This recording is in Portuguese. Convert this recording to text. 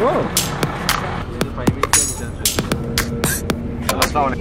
eu tá Oh.